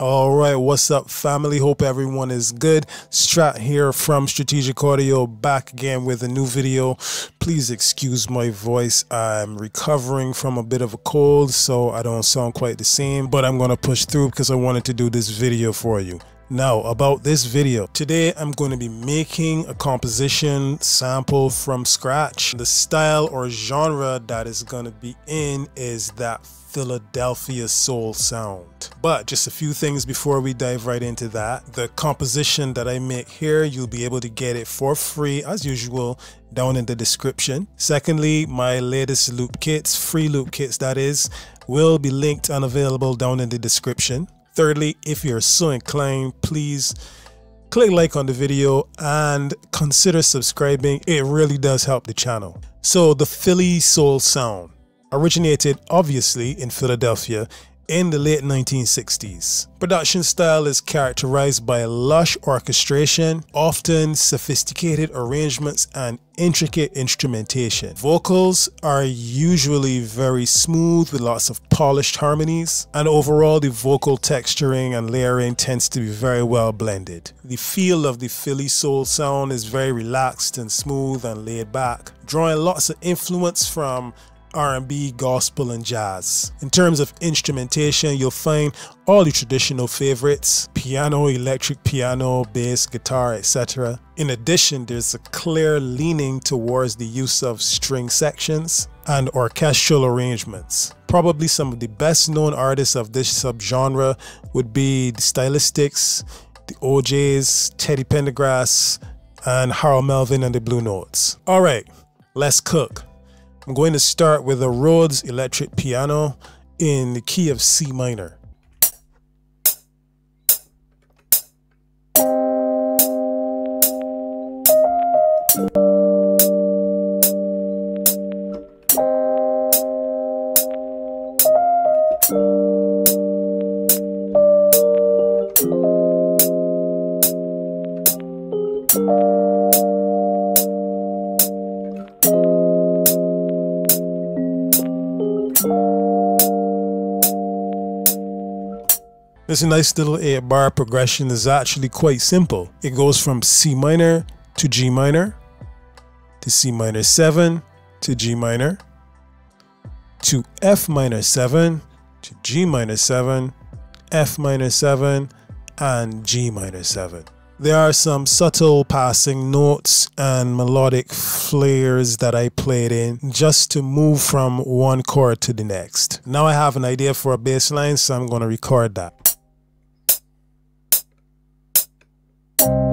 All right, what's up, family? Hope everyone is good. Strat here from Strategic Audio, back again with a new video. Please excuse my voice. I'm recovering from a bit of a cold, so I don't sound quite the same, but I'm gonna push through because I wanted to do this video for you. Now, about this video. Today, I'm going to be making a composition sample from scratch. The style or genre that is going to be in is that Philadelphia soul sound. But just a few things before we dive right into that. The composition that I make here, you'll be able to get it for free as usual down in the description. Secondly, my latest loop kits, free loop kits that is, will be linked and available down in the description. Thirdly, if you're so inclined, please click like on the video and consider subscribing. It really does help the channel. So the Philly Soul Sound originated obviously in Philadelphia in the late 1960s. Production style is characterized by lush orchestration, often sophisticated arrangements, and intricate instrumentation. Vocals are usually very smooth with lots of polished harmonies, and overall the vocal texturing and layering tends to be very well blended. The feel of the Philly soul sound is very relaxed and smooth and laid back, drawing lots of influence from R&B, gospel, and jazz. In terms of instrumentation, you'll find all the traditional favorites, piano, electric piano, bass, guitar, etc. In addition, there's a clear leaning towards the use of string sections and orchestral arrangements. Probably some of the best known artists of this subgenre would be the Stylistics, the O'Jays, Teddy Pendergrass, and Harold Melvin and the Blue Notes. All right, let's cook. I'm going to start with a Rhodes electric piano in the key of C minor. This nice little 8 bar progression is actually quite simple. It goes from C minor to G minor to C minor 7 to G minor to F minor 7 to G minor 7, F minor 7, and G minor 7. There are some subtle passing notes and melodic flares that I played in just to move from one chord to the next. Now I have an idea for a bass line, so I'm going to record that. you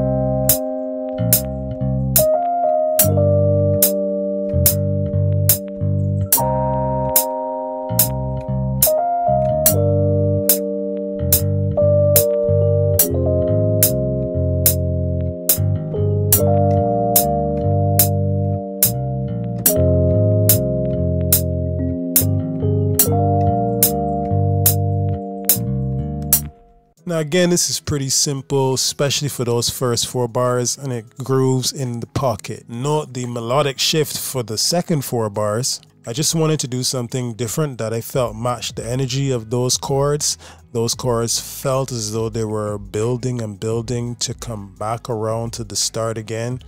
Now again, this is pretty simple, especially for those first four bars and it grooves in the pocket. Note the melodic shift for the second four bars. I just wanted to do something different that I felt matched the energy of those chords. Those chords felt as though they were building and building to come back around to the start again.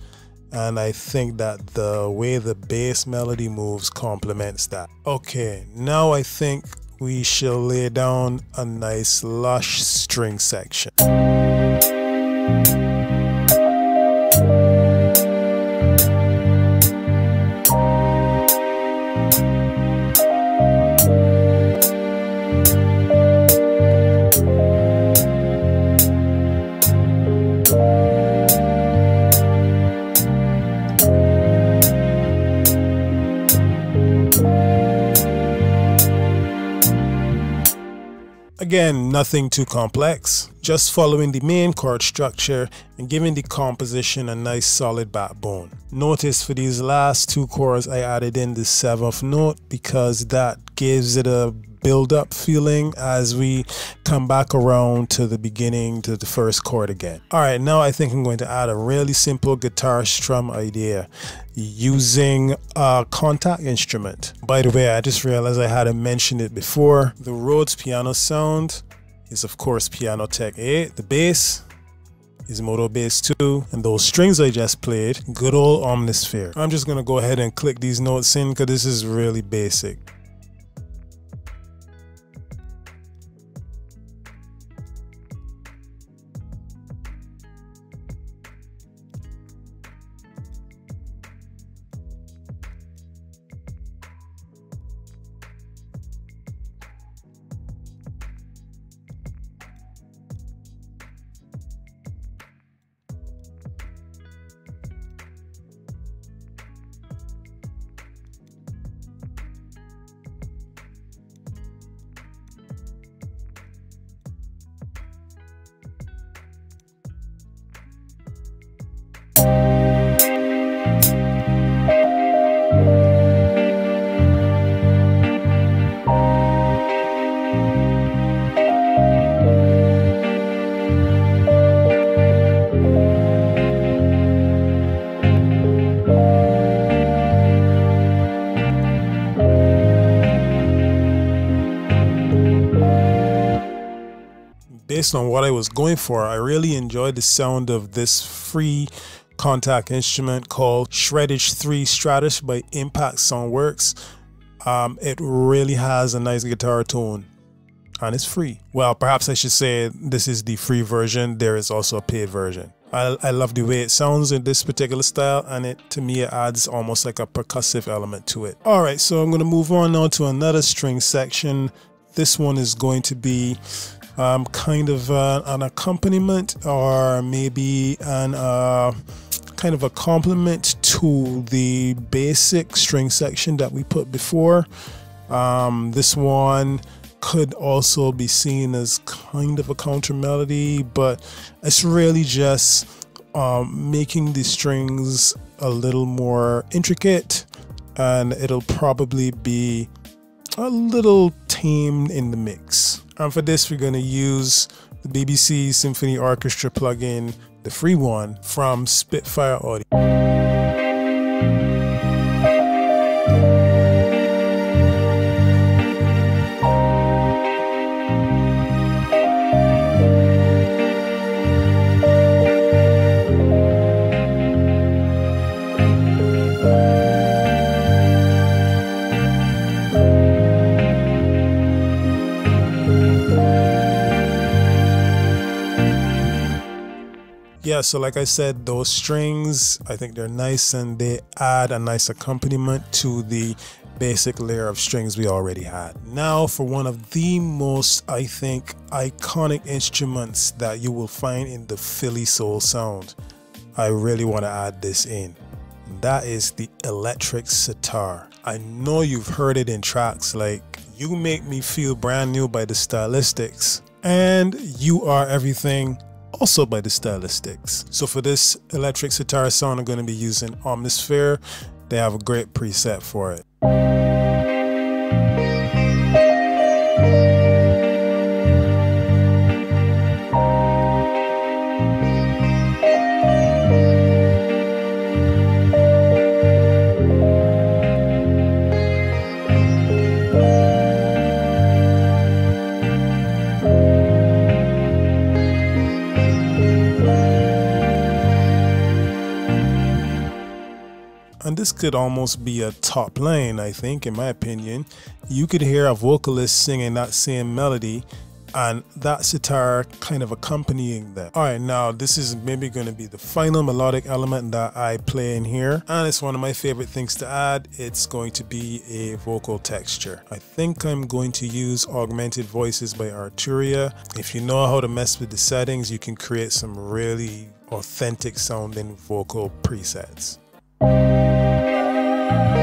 And I think that the way the bass melody moves complements that. Okay, now I think we shall lay down a nice lush string section. Again, nothing too complex, just following the main chord structure and giving the composition a nice solid backbone. Notice for these last two chords I added in the seventh note because that gives it a build up feeling as we come back around to the beginning to the first chord again. All right, now I think I'm going to add a really simple guitar strum idea using a Kontakt instrument. By the way, I just realized I hadn't mentioned it before. The Rhodes piano sound is of course Pianoteq 8. The bass is Modo Bass 2. And those strings I just played, good old Omnisphere. I'm just gonna go ahead and click these notes in because this is really basic. Based on what I was going for, I really enjoyed the sound of this free Kontakt instrument called Shreddage 3 Stratus by Impact Soundworks. Um, it really has a nice guitar tone and it's free. Well, perhaps I should say this is the free version. There is also a paid version. I, I love the way it sounds in this particular style and it to me it adds almost like a percussive element to it. Alright, so I'm going to move on now to another string section. This one is going to be um, kind of uh, an accompaniment or maybe an uh, kind of a complement to the basic string section that we put before. Um, this one could also be seen as kind of a counter melody, but it's really just um, making the strings a little more intricate and it'll probably be a little tame in the mix. And for this, we're going to use the BBC Symphony Orchestra plugin, the free one from Spitfire Audio. Yeah, so like I said, those strings, I think they're nice and they add a nice accompaniment to the basic layer of strings we already had. Now for one of the most, I think, iconic instruments that you will find in the Philly soul sound. I really want to add this in. That is the electric sitar. I know you've heard it in tracks like You Make Me Feel Brand New by the Stylistics and You Are Everything also by the Stylistics. So for this electric sitar sound, I'm going to be using Omnisphere. They have a great preset for it. This could almost be a top line, I think, in my opinion. You could hear a vocalist singing that same melody and that sitar kind of accompanying them. All right, now this is maybe going to be the final melodic element that I play in here, and it's one of my favorite things to add. It's going to be a vocal texture. I think I'm going to use Augmented Voices by Arturia. If you know how to mess with the settings, you can create some really authentic sounding vocal presets. Bye.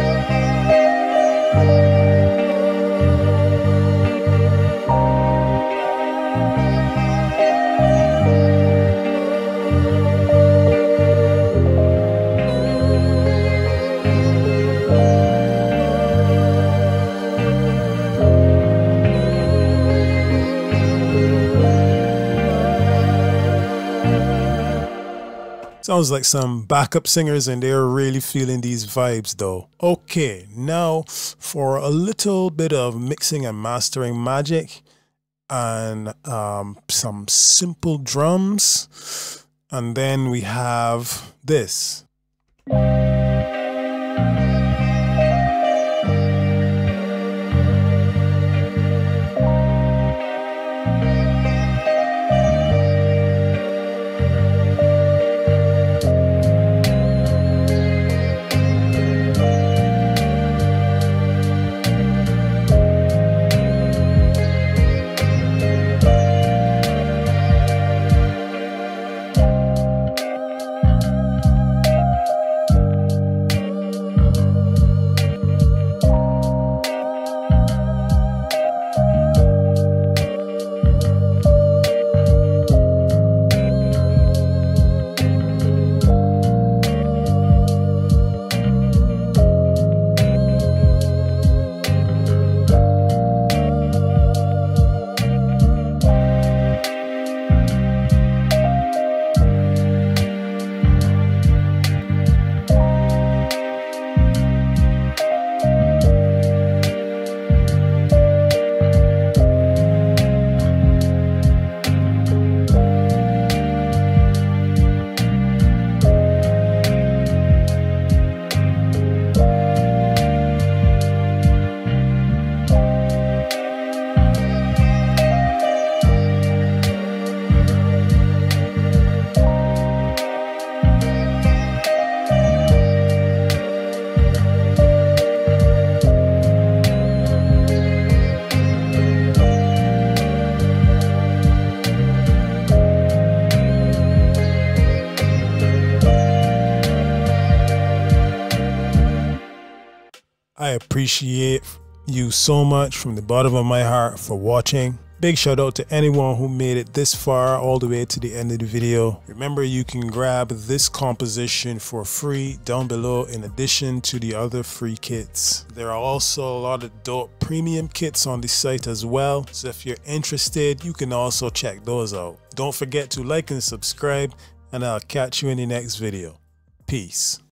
Sounds like some backup singers and they're really feeling these vibes though. Okay, now for a little bit of mixing and mastering magic, and um, some simple drums. And then we have this. Appreciate you so much from the bottom of my heart for watching. Big shout out to anyone who made it this far all the way to the end of the video. Remember you can grab this composition for free down below in addition to the other free kits. There are also a lot of dope premium kits on the site as well. So if you're interested, you can also check those out. Don't forget to like and subscribe and I'll catch you in the next video. Peace.